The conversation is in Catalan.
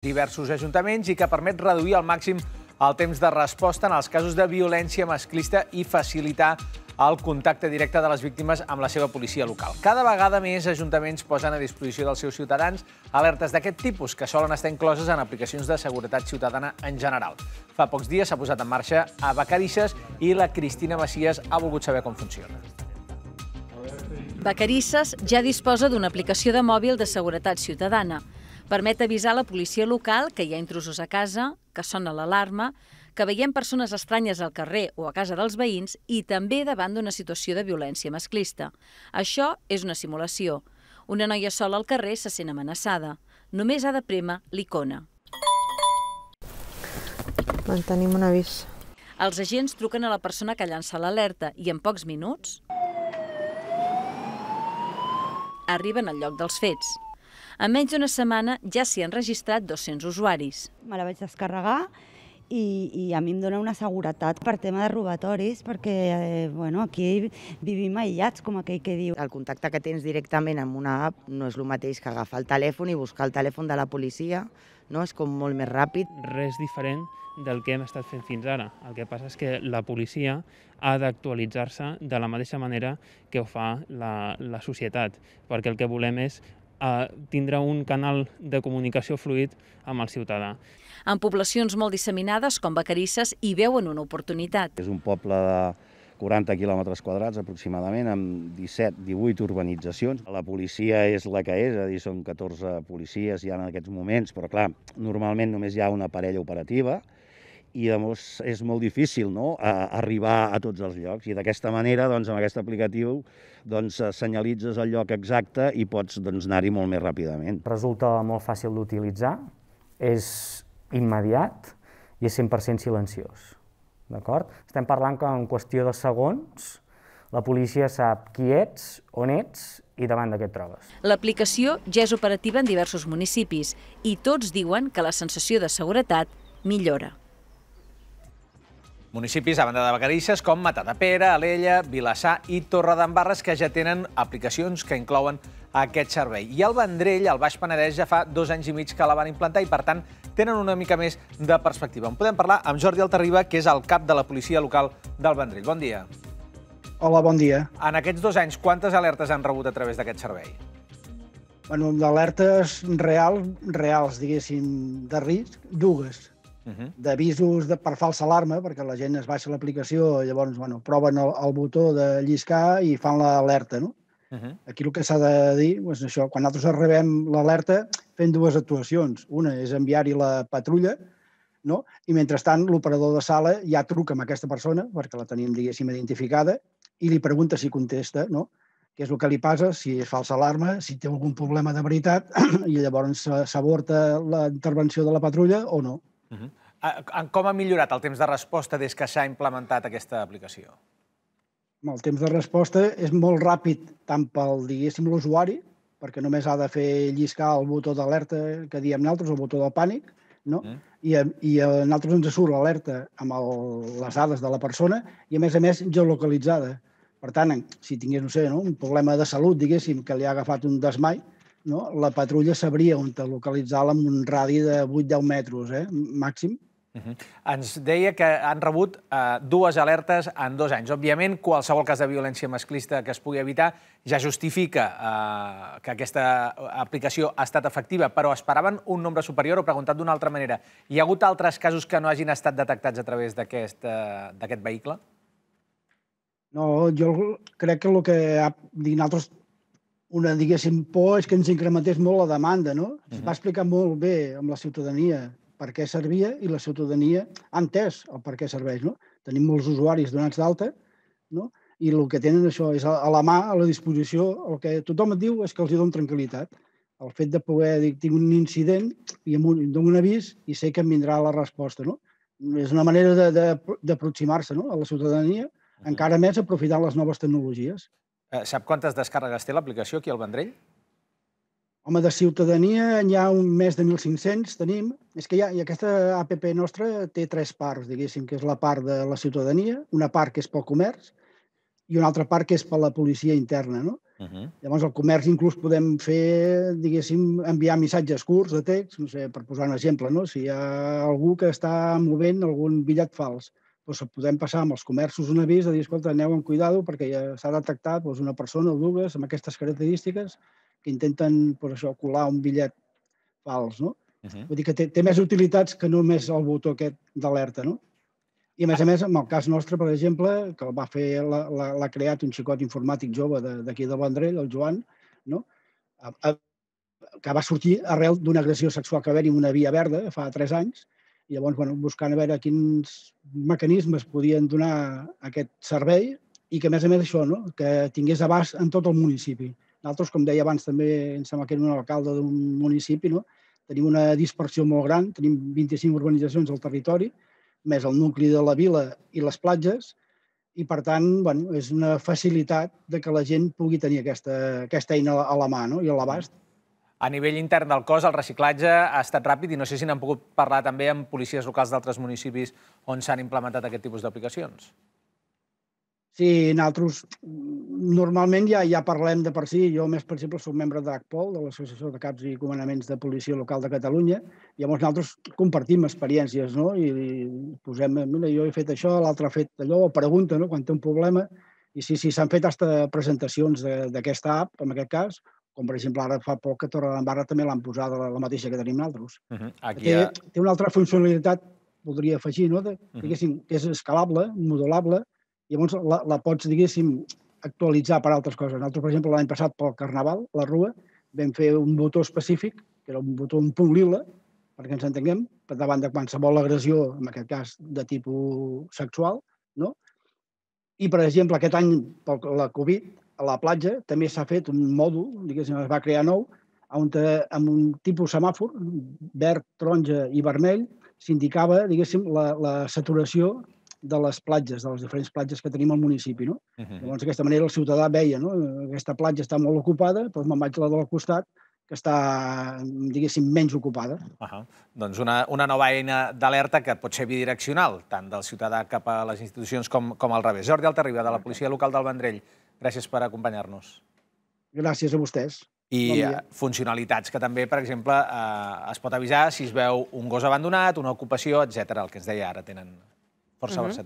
diversos ajuntaments i que permet reduir al màxim el temps de resposta en els casos de violència masclista i facilitar el contacte directe de les víctimes amb la seva policia local. Cada vegada més ajuntaments posen a disposició dels seus ciutadans alertes d'aquest tipus, que solen estar incloses en aplicacions de seguretat ciutadana en general. Fa pocs dies s'ha posat en marxa a Becarisses i la Cristina Macias ha volgut saber com funciona. Becarisses ja disposa d'una aplicació de mòbil de seguretat ciutadana. Permet avisar la policia local que hi ha intrusos a casa, que sona l'alarma, que veiem persones estranyes al carrer o a casa dels veïns i també davant d'una situació de violència masclista. Això és una simulació. Una noia sola al carrer se sent amenaçada. Només ha de prémer l'icona. Mantenim un avís. Els agents truquen a la persona que llança l'alerta i en pocs minuts arriben al lloc dels fets. En menys d'una setmana ja s'hi han registrat 200 usuaris. Me la vaig descarregar i, i a mi em dona una seguretat per tema de robatoris, perquè eh, bueno, aquí vivim aïllats, com aquell que diu. El contacte que tens directament amb una app no és el mateix que agafar el telèfon i buscar el telèfon de la policia, no? és com molt més ràpid. Res diferent del que hem estat fent fins ara. El que passa és que la policia ha d'actualitzar-se de la mateixa manera que ho fa la, la societat, perquè el que volem és eh, tindre un canal de comunicació fluid amb el ciutadà. En poblacions molt disseminades, com Vacarisses, hi veuen una oportunitat. És un poble de 40 quilòmetres quadrats aproximadament, amb 17-18 urbanitzacions. La policia és la que és, és a dir, són 14 policies ja en aquests moments, però clar, normalment només hi ha una parella operativa, i llavors és molt difícil no? a, arribar a tots els llocs i d'aquesta manera, doncs, amb aquest aplicatiu doncs, senyalitzes el lloc exacte i pots doncs, anar-hi molt més ràpidament. Resulta molt fàcil d'utilitzar, és immediat i és 100% silenciós. D'acord? Estem parlant que en qüestió de segons la policia sap qui ets, on ets i davant de què et trobes. L'aplicació ja és operativa en diversos municipis i tots diuen que la sensació de seguretat millora. Municipis a banda de Vacarisses com Matadepera, Alella, Vilassar i Torredembarres que ja tenen aplicacions que inclouen aquest servei. I el Vendrell, al Baix Penedès, ja fa dos anys i mig que la van implantar i, per tant, tenen una mica més de perspectiva. En podem parlar amb Jordi Altarriba, que és el cap de la policia local del Vendrell. Bon dia. Hola, bon dia. En aquests dos anys, quantes alertes han rebut a través d'aquest servei? Bueno, d'alertes reals, reals, diguéssim, de risc, dues uh -huh. d'avisos de, per falsa alarma, perquè la gent es baixa l'aplicació, llavors bueno, proven el, el botó de lliscar i fan l'alerta. No? Uh -huh. Aquí el que s'ha de dir és doncs això, quan nosaltres rebem l'alerta fem dues actuacions. Una és enviar-hi la patrulla, no? i mentrestant l'operador de sala ja truca amb aquesta persona, perquè la tenim, diguéssim, identificada, i li pregunta si contesta, no? què és el que li passa, si és falsa alarma, si té algun problema de veritat, i llavors s'aborta la intervenció de la patrulla o no. Uh -huh. Com ha millorat el temps de resposta des que s'ha implementat aquesta aplicació? El temps de resposta és molt ràpid tant pel, diguéssim, l'usuari, perquè només ha de fer lliscar el botó d'alerta que diem nosaltres, el botó del pànic, no? Mm. I, i a nosaltres ens surt l'alerta amb el, les dades de la persona i, a més a més, geolocalitzada. Per tant, si tingués, no sé, no, un problema de salut, diguéssim, que li ha agafat un desmai, no? la patrulla sabria on localitzar-la amb un radi de 8-10 metres, eh, màxim. Uh -huh. Ens deia que han rebut uh, dues alertes en dos anys. Òbviament, qualsevol cas de violència masclista que es pugui evitar ja justifica uh, que aquesta aplicació ha estat efectiva, però esperaven un nombre superior o preguntat d'una altra manera. Hi ha hagut altres casos que no hagin estat detectats a través d'aquest uh, vehicle? No, jo crec que el que ha dit nosaltres una, diguéssim, por és que ens incrementés molt la demanda, no? Es uh -huh. va explicar molt bé amb la ciutadania per què servia i la ciutadania ha entès el per què serveix, no? Tenim molts usuaris donats d'alta, no? I el que tenen això és a la mà, a la disposició, el que tothom et diu és que els hi donen tranquil·litat. El fet de poder dir, tinc un incident i em dono un avís i sé que em vindrà la resposta, no? És una manera d'aproximar-se no? a la ciutadania, encara més aprofitant les noves tecnologies. Eh, sap quantes descàrregues té l'aplicació aquí al Vendrell? Home, de ciutadania hi ha un més de 1.500, tenim. És que hi ha, i aquesta APP nostra té tres parts, diguéssim, que és la part de la ciutadania, una part que és pel comerç i una altra part que és per la policia interna, no? Uh -huh. Llavors, al comerç inclús podem fer, diguéssim, enviar missatges curts de text, no sé, per posar un exemple, no? Si hi ha algú que està movent algun bitllet fals, doncs podem passar amb els comerços un avís de dir, escolta, aneu amb cuidado perquè ja s'ha detectat doncs, una persona o dues amb aquestes característiques que intenten pues, això, colar un bitllet fals, no? Uh -huh. Vull dir que té, té més utilitats que només el botó aquest d'alerta, no? I a més a més, en el cas nostre, per exemple, que el va fer, l'ha creat un xicot informàtic jove d'aquí de, de Vendrell, el Joan, no? A, a, que va sortir arrel d'una agressió sexual que va haver-hi una via verda fa tres anys, i llavors bueno, buscant a veure quins mecanismes podien donar aquest servei i que, a més a més, això, no? que tingués abast en tot el municipi. Nosaltres, com deia abans, també em sembla que era un alcalde d'un municipi, no? tenim una dispersió molt gran, tenim 25 urbanitzacions al territori, més el nucli de la vila i les platges, i per tant bueno, és una facilitat de que la gent pugui tenir aquesta, aquesta eina a la mà no? i a l'abast. A nivell intern del cos, el reciclatge ha estat ràpid i no sé si n'han pogut parlar també amb policies locals d'altres municipis on s'han implementat aquest tipus d'aplicacions. Sí, nosaltres normalment ja ja parlem de per si. Jo, més, per exemple, soc membre d'ACPOL, de l'Associació de Caps i Comandaments de Policia Local de Catalunya. Llavors nosaltres compartim experiències, no? I, i posem, mira, jo he fet això, l'altre ha fet allò, o pregunta, no?, quan té un problema. I sí, sí, s'han fet hasta presentacions d'aquesta app, en aquest cas, com per exemple ara fa poc que Torredembarra també l'han posada la, la mateixa que tenim nosaltres. Uh -huh. Aquí té, ha... té una altra funcionalitat, voldria afegir, no? De, diguéssim, que és escalable, modulable, llavors la, la pots, diguéssim, actualitzar per altres coses. Nosaltres, per exemple, l'any passat pel Carnaval, la Rua, vam fer un botó específic, que era un botó, un punt lila, perquè ens entenguem, per davant de qualsevol agressió, en aquest cas de tipus sexual, no? I, per exemple, aquest any, per la Covid, a la platja també s'ha fet un mòdul, diguéssim, es va crear nou, on te, amb un tipus semàfor, verd, taronja i vermell, s'indicava, diguéssim, la, la saturació de les platges, de les diferents platges que tenim al municipi. No? Uh -huh. Llavors, d'aquesta manera, el ciutadà veia, no? aquesta platja està molt ocupada, doncs me'n vaig a la del costat, que està, diguéssim, menys ocupada. Uh -huh. Doncs una, una nova eina d'alerta que pot ser bidireccional, tant del ciutadà cap a les institucions com, com al revés. Jordi Altarriba, de la Policia Local del Vendrell, gràcies per acompanyar-nos. Gràcies a vostès. I bon funcionalitats que també, per exemple, eh, es pot avisar si es veu un gos abandonat, una ocupació, etc. el que ens deia ara, tenen força uh -huh.